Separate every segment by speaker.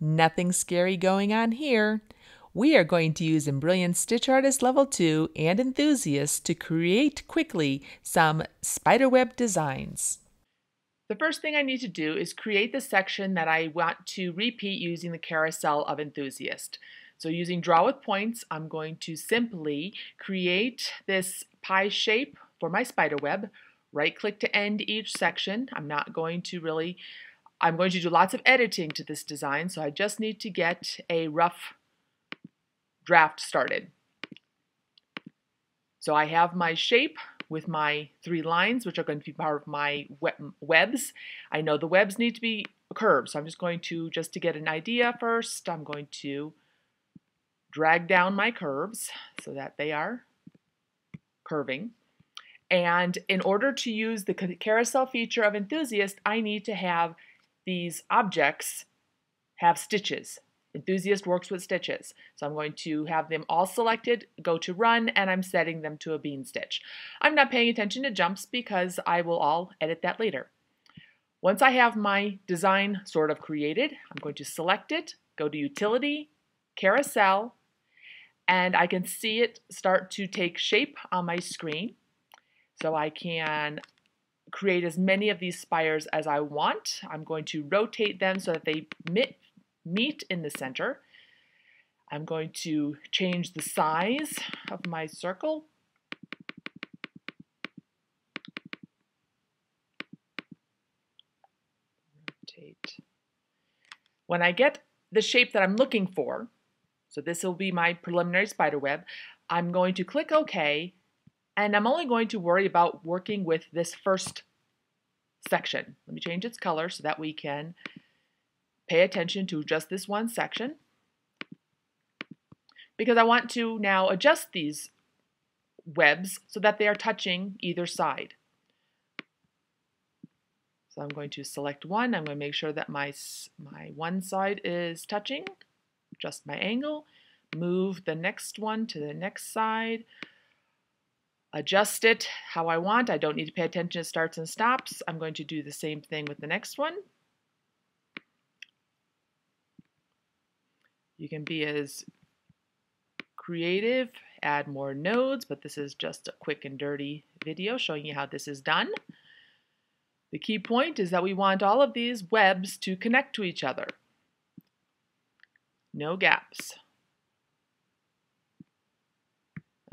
Speaker 1: Nothing scary going on here. We are going to use Embrilliance Stitch Artist Level 2 and Enthusiast to create quickly some spiderweb designs. The first thing I need to do is create the section that I want to repeat using the carousel of Enthusiast. So using Draw with Points, I'm going to simply create this pie shape for my spider web, right click to end each section. I'm not going to really, I'm going to do lots of editing to this design, so I just need to get a rough draft started. So I have my shape with my three lines, which are going to be part of my webs. I know the webs need to be curved, so I'm just going to, just to get an idea first, I'm going to drag down my curves so that they are curving. And in order to use the carousel feature of Enthusiast, I need to have these objects have stitches. Enthusiast works with stitches. So I'm going to have them all selected, go to run, and I'm setting them to a bean stitch. I'm not paying attention to jumps because I will all edit that later. Once I have my design sort of created, I'm going to select it, go to Utility, Carousel, and I can see it start to take shape on my screen. So I can create as many of these spires as I want. I'm going to rotate them so that they meet in the center. I'm going to change the size of my circle. Rotate. When I get the shape that I'm looking for, so this will be my preliminary spider web, I'm going to click OK, and I'm only going to worry about working with this first section. Let me change its color so that we can pay attention to just this one section because I want to now adjust these webs so that they are touching either side. So I'm going to select one. I'm going to make sure that my, my one side is touching, adjust my angle, move the next one to the next side, adjust it how I want. I don't need to pay attention to starts and stops. I'm going to do the same thing with the next one. You can be as creative, add more nodes, but this is just a quick and dirty video showing you how this is done. The key point is that we want all of these webs to connect to each other. No gaps.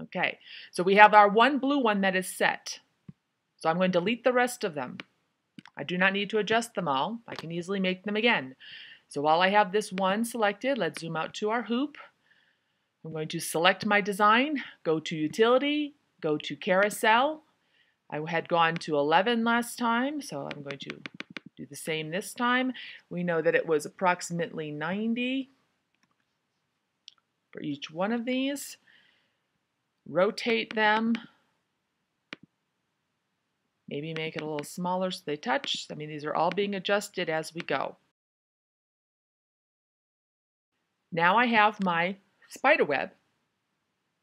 Speaker 1: Okay, so we have our one blue one that is set. So I'm going to delete the rest of them. I do not need to adjust them all. I can easily make them again. So while I have this one selected, let's zoom out to our hoop. I'm going to select my design, go to Utility, go to Carousel. I had gone to 11 last time, so I'm going to do the same this time. We know that it was approximately 90 for each one of these. Rotate them. Maybe make it a little smaller so they touch. I mean, these are all being adjusted as we go. Now I have my spider web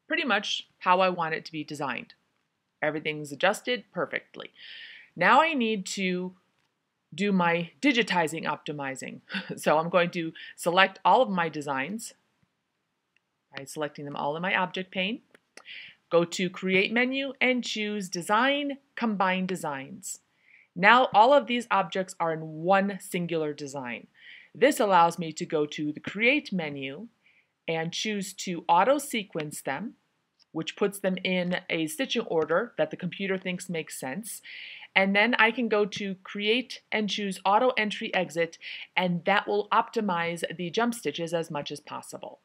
Speaker 1: pretty much how I want it to be designed. Everything's adjusted perfectly. Now I need to do my digitizing optimizing. So I'm going to select all of my designs by selecting them all in my object pane. Go to create menu and choose design, combine designs. Now all of these objects are in one singular design. This allows me to go to the Create menu and choose to auto-sequence them, which puts them in a stitching order that the computer thinks makes sense. And then I can go to Create and choose Auto Entry Exit, and that will optimize the jump stitches as much as possible.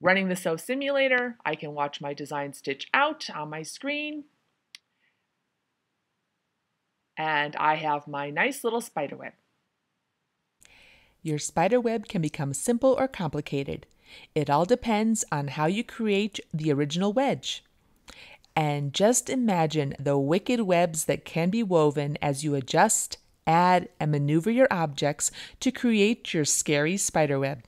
Speaker 1: Running the Sew Simulator, I can watch my design stitch out on my screen. And I have my nice little spider web.
Speaker 2: Your spider web can become simple or complicated. It all depends on how you create the original wedge. And just imagine the wicked webs that can be woven as you adjust, add, and maneuver your objects to create your scary spider web.